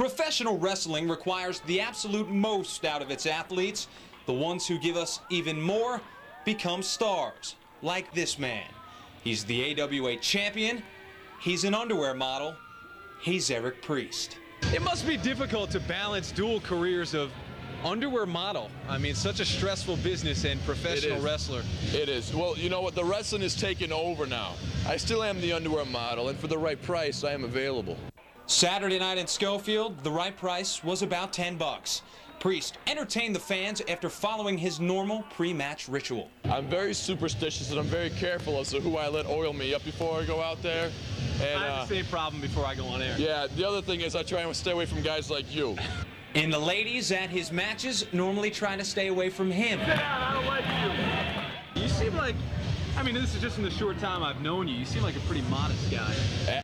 Professional wrestling requires the absolute most out of its athletes. The ones who give us even more become stars, like this man. He's the AWA champion, he's an underwear model, he's Eric Priest. It must be difficult to balance dual careers of underwear model. I mean, such a stressful business and professional is. wrestler. It is. Well, you know what? The wrestling is taking over now. I still am the underwear model, and for the right price, I am available. Saturday night in Schofield, the right price was about 10 bucks. Priest entertained the fans after following his normal pre-match ritual. I'm very superstitious and I'm very careful as to who I let oil me up before I go out there. And I have uh, the same problem before I go on air. yeah, the other thing is I try and stay away from guys like you. And the ladies at his matches normally try to stay away from him. Now I want you You seem like, I mean, this is just in the short time I've known you. You seem like a pretty modest guy.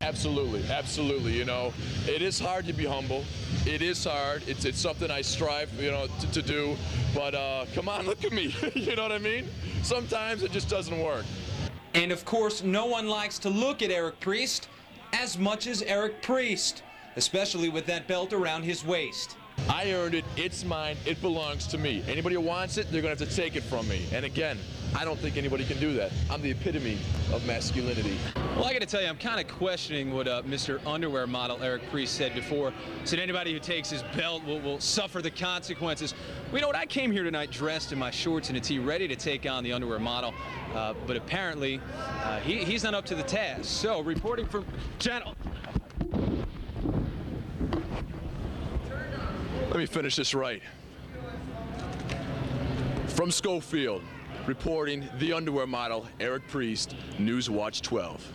Absolutely, absolutely. You know, it is hard to be humble. It is hard. It's it's something I strive, you know, to, to do. But uh, come on, look at me. you know what I mean? Sometimes it just doesn't work. And of course, no one likes to look at Eric Priest as much as Eric Priest, especially with that belt around his waist. I earned it. It's mine. It belongs to me. Anybody who wants it, they're gonna have to take it from me. And again, I don't think anybody can do that. I'm the epitome of masculinity. Well, I got to tell you, I'm kind of questioning what uh, Mr. Underwear model Eric Priest said before. Said anybody who takes his belt will, will suffer the consequences. Well, you know what? I came here tonight dressed in my shorts and a tee, ready to take on the underwear model. Uh, but apparently, uh, he, he's not up to the task. So, reporting from Channel. Let me finish this right. From Schofield, reporting the underwear model, Eric Priest, News Watch 12.